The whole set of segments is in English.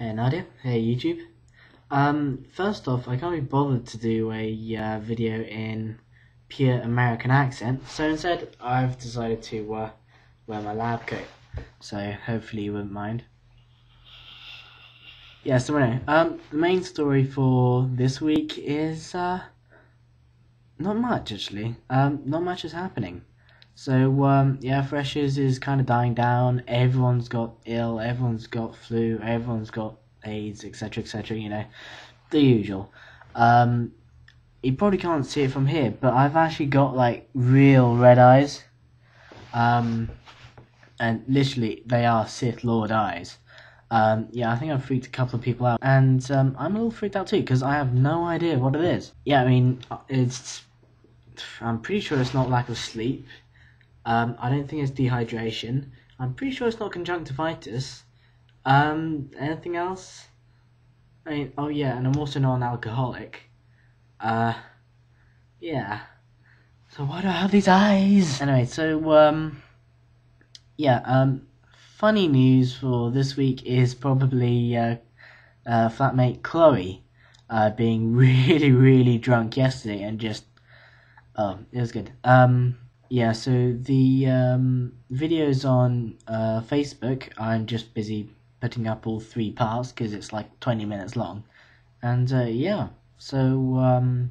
Hey Nadia, hey YouTube. Um, first off, I can't be bothered to do a uh, video in pure American accent, so instead I've decided to uh, wear my lab coat. So hopefully you wouldn't mind. Yeah, so anyway, um, the main story for this week is uh, not much actually. Um, not much is happening. So um, yeah, Freshers is kind of dying down. Everyone's got ill. Everyone's got flu. Everyone's got AIDS, etc., etc. You know, the usual. Um, you probably can't see it from here, but I've actually got like real red eyes. Um, and literally, they are Sith Lord eyes. Um, yeah, I think I've freaked a couple of people out, and um, I'm a little freaked out too because I have no idea what it is. Yeah, I mean, it's. I'm pretty sure it's not lack of sleep. Um, I don't think it's dehydration. I'm pretty sure it's not conjunctivitis. Um, anything else? I mean, oh yeah, and I'm also non-alcoholic. Uh, yeah. So why do I have these eyes? Anyway, so um, yeah. Um, funny news for this week is probably uh, uh flatmate Chloe, uh, being really really drunk yesterday and just, oh, it was good. Um yeah, so the um, videos on uh, Facebook, I'm just busy putting up all three parts because it's like 20 minutes long. And uh, yeah, so um,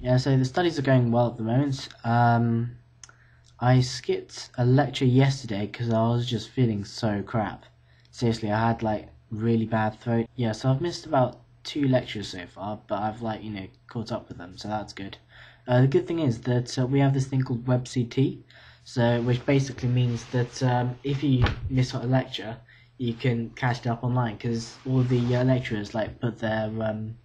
yeah, so the studies are going well at the moment. Um, I skipped a lecture yesterday because I was just feeling so crap. Seriously, I had like really bad throat. Yeah, so I've missed about two lectures so far, but I've like you know caught up with them, so that's good. Uh, the good thing is that uh, we have this thing called WebCT, so which basically means that um, if you miss a lecture, you can catch it up online because all the uh, lecturers like put their um,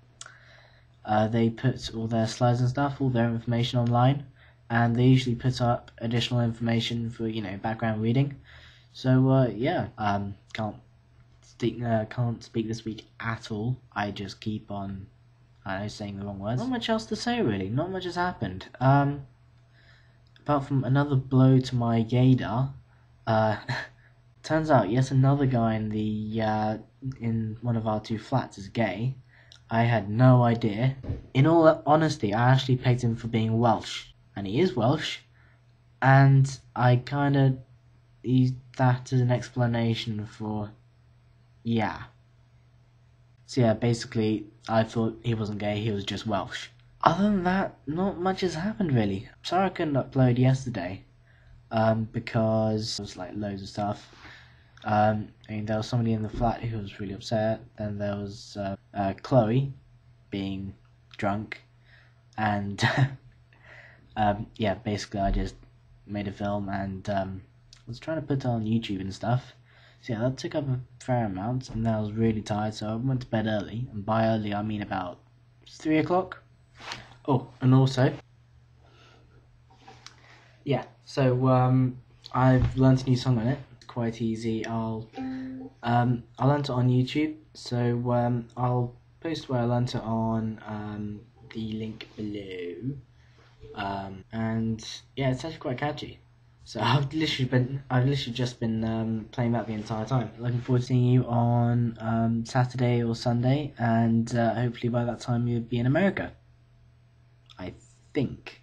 uh, they put all their slides and stuff, all their information online, and they usually put up additional information for you know background reading. So uh, yeah, um, can't speak, uh, can't speak this week at all. I just keep on, I know, saying the wrong words. Not much else to say really. Not much has happened. Um, apart from another blow to my gaydar. Uh, turns out, yes, another guy in the uh, in one of our two flats is gay. I had no idea. In all honesty, I actually pegged him for being Welsh, and he is Welsh. And I kind of use that as an explanation for yeah. So yeah, basically, I thought he wasn't gay, he was just Welsh. Other than that, not much has happened really. Sorry I couldn't upload yesterday, um, because there was like loads of stuff. Um, I mean, there was somebody in the flat who was really upset. Then there was uh, uh, Chloe being drunk, and um, yeah, basically I just made a film and um, was trying to put it on YouTube and stuff. So yeah, that took up a fair amount, and then I was really tired, so I went to bed early. And by early, I mean about three o'clock. Oh, and also, yeah. So um, I've learned a new song on it. It's quite easy. I'll um, I learned it on YouTube, so um, I'll post where I learned it on um, the link below. Um, and yeah, it's actually quite catchy. So I've literally been, I've literally just been um, playing that the entire time. Looking forward to seeing you on um, Saturday or Sunday, and uh, hopefully by that time you'll be in America. I think.